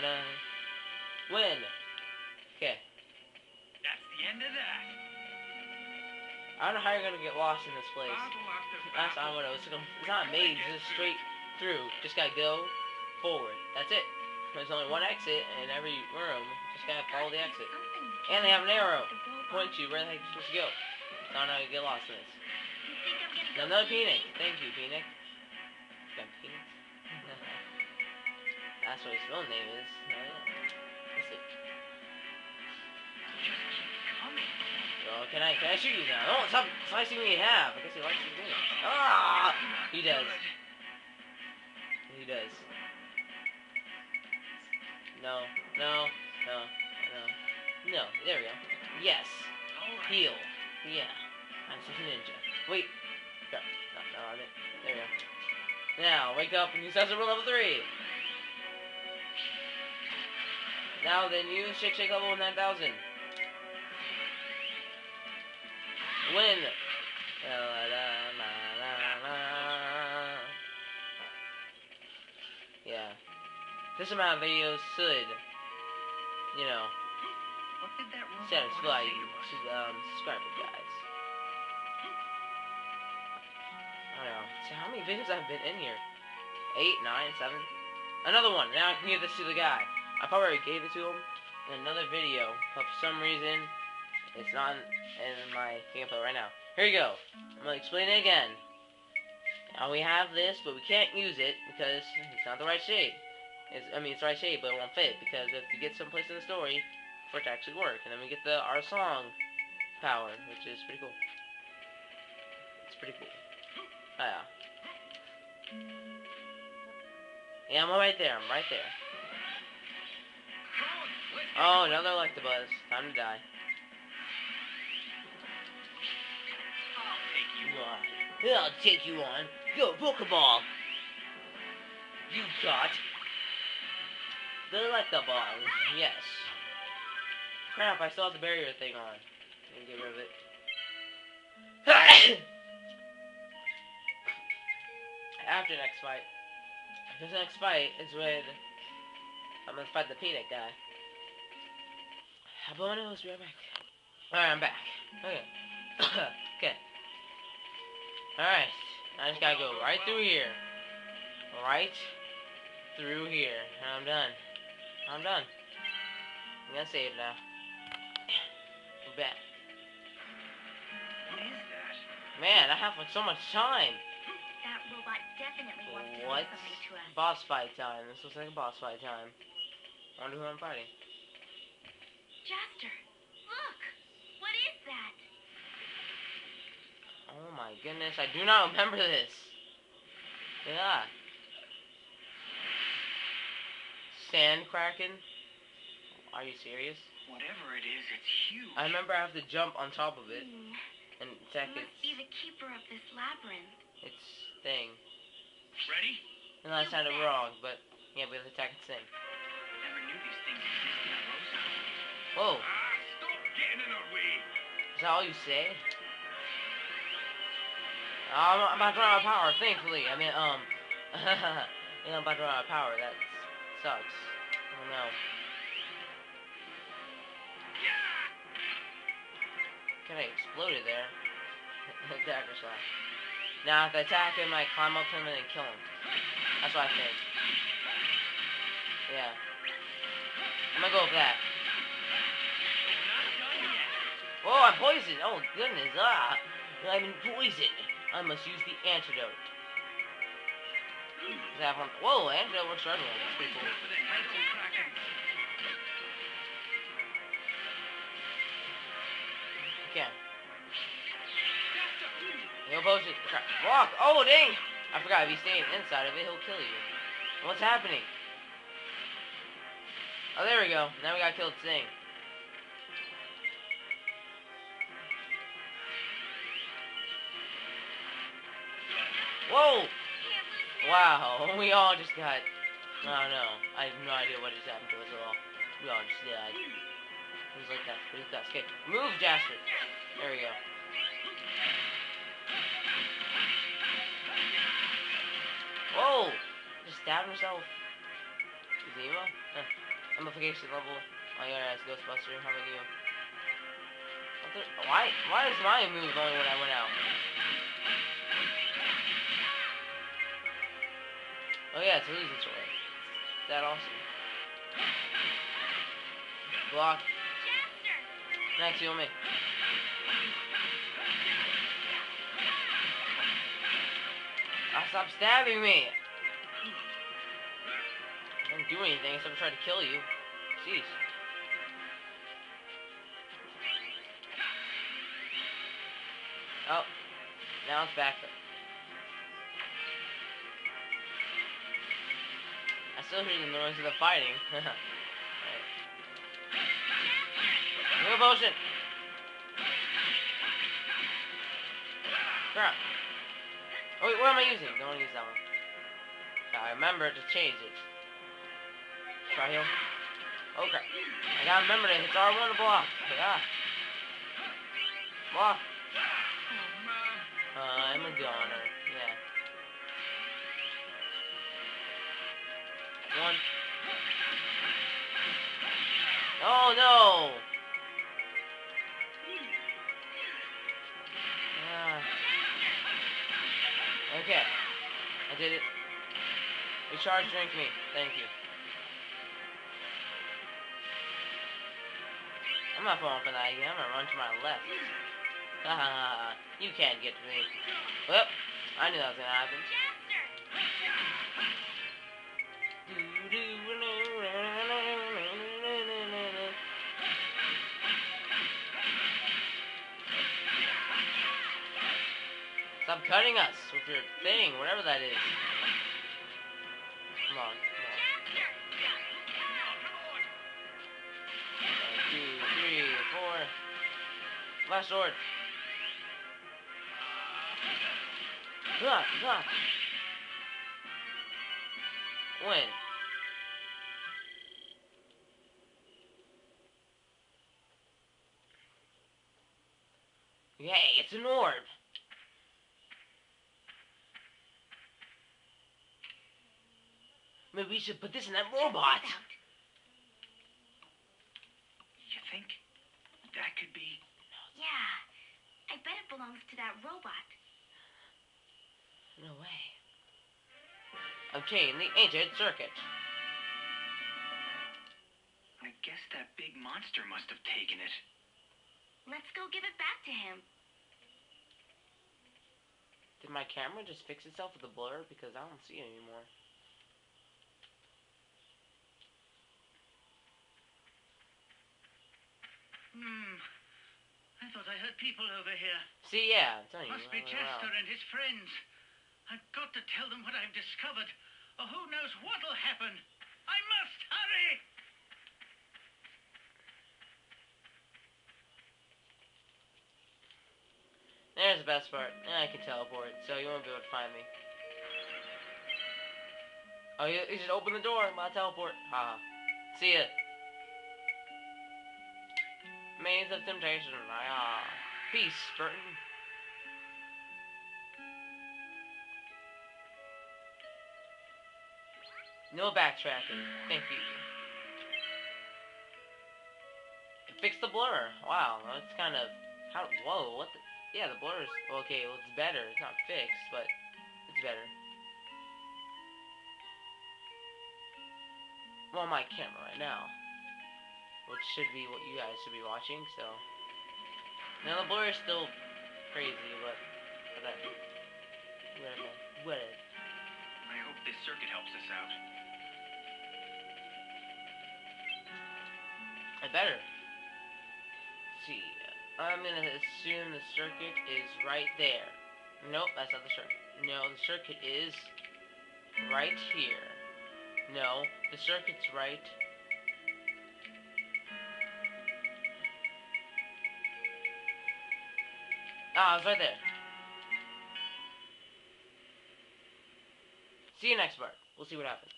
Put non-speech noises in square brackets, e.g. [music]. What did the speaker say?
na. Win. Okay. That's the end of that. I don't know how you're gonna get lost in this place. That's not what it was. It's not maze. It's just straight through. Just gotta go forward. That's it. There's only one exit in every room. Just gotta follow the exit. And they have an arrow. Point you where the heck you're supposed to go. I don't know how you get lost in this. Another Phoenix. Thank you, Phoenix. That's what his real name is. Oh, can I can I shoot you now? Oh, stop slicing me in half. I guess he likes it. Ah! He does. He does. No, no, no, no, no. There we go. Yes. Heal. Yeah. I'm such a ninja. Wait. Go. No, no, I'm. There we go. Now, wake up and use Sesame level 3. Now then, use Shake Shake level 9000. Win. Yeah. This amount of videos should, you know, What did that robot satisfy you, um, subscriber guys. I don't know. See how many videos I've been in here? Eight, nine, seven? Another one. Now I can give this to the guy. I probably already gave it to him in another video, but for some reason, it's not in my gameplay right now. Here you go. I'm gonna explain it again. Now we have this, but we can't use it because it's not the right shape. It's, I mean, it's the right shape, but it won't fit because if you get someplace in the story, for it to actually work. And then we get the our song power, which is pretty cool. It's pretty cool. Oh, yeah. Yeah, I'm right there. I'm right there. Oh, another electabuzz. Time to die. I'll take you on. I'll take you on. Go, Pokeball. You got the electabuzz. Yes. Crap, I still have the barrier thing on. Let me get rid of it. [coughs] After next fight. This next fight is when I'm gonna fight the peanut guy. I was right back. Alright, I'm back. Okay. [coughs] okay. Alright. I just gotta go right through here. Right through here. And I'm done. I'm done. I'm gonna save now. I'm back. What? Man, I have so much time. That robot definitely wants to What? to us. Boss fight time. This looks like a boss fight time. I wonder who I'm fighting. Jaster, look! What is that? Oh my goodness, I do not remember this. Yeah. Sand Kraken? Are you serious? Whatever it is, it's huge. I remember I have to jump on top of it Hmm, and attack must be the keeper of this labyrinth. its thing. Ready? Unless I had it wrong, but yeah, we have to attack its thing. Whoa, Ah, stop getting in our way. is that all you say? I'm, I'm about to run out of power, thankfully. I mean, um, [laughs] you know, I'm about to run out of power. That sucks. I don't no. Kinda exploded there. [laughs] Dagger slash. Now, if I attack him, I climb up to him and then kill him. That's what I think. Yeah. I'm gonna go with that. Whoa, I'm poisoned! Oh, goodness, ah! I'm in poison! I must use the antidote. That one? Whoa, antidote works for everyone. That's pretty cool. Okay. He'll potion. Crap. Walk! Oh, dang! I forgot, if you stay inside of it, he'll kill you. What's happening? Oh, there we go. Now we gotta kill the Wow, we all just got... I don't know. I have no idea what just happened to us at all. We all just died. Things like that. Pretty fast. Okay, move, Jaster. There we go. Whoa! Just stabbed himself. Is emo? Huh. Amplification level. Oh yeah, it's Ghostbuster. How about you? Why? Why is my move only when I went out? Oh yeah, it's a losing sword. That awesome? Block. Next, you me. Ah, stop stabbing me! I didn't do anything except try to kill you. Jeez. Oh, now it's back. I still hear the noise of the fighting. Alright. New potion! Crap. Oh wait, what am I using? Don't use that one. I remember to change it. Try heal. Crap. I gotta remember to hit R1 to block. Yeah. Block. Uh, I'm a goner. One. Oh no! Ah. Okay. I did it. Recharge drink me. Thank you. I'm not falling for that again. I'm gonna run to my left. Ha ha ha. You can't get to me. Well, I knew that was gonna happen. Stop cutting us with your thing, whatever that is. Come on, come on. One, two, three, four. Last sword. Ah, ah. Win. Yay, it's an orb. Maybe we should put this in that robot. You think that could be? Yeah, I bet it belongs to that robot. No way. Obtain the ancient circuit. I guess that big monster must have taken it. Let's go give it back to him. Did my camera just fix itself with the blur? Because I don't see it anymore. I heard people over here. See, yeah, I'm telling you. Must be wow. Jaster and his friends. I've got to tell them what I've discovered, or who knows what'll happen. I must hurry! There's the best part. I can teleport, so you won't be able to find me. Oh, you, you just open the door. My teleport. Haha. See ya. Maze of Temptation. Ah. Peace, Burton. No backtracking. Thank you. Fixed the blur. Wow, that's kind of... How... Whoa, what the... Yeah, the blur is... Okay, well, it's better. It's not fixed, but it's better. I'm my camera right now. Which should be what you guys should be watching, so... Now, the blur is still crazy, but... Whatever. Whatever. Whatever. I hope this circuit helps us out. I better. Let's see, I'm gonna assume the circuit is right there. Nope, that's not the circuit. No, the circuit is right here. No, the circuit's right. Ah, it's right there. See you next part. We'll see what happens.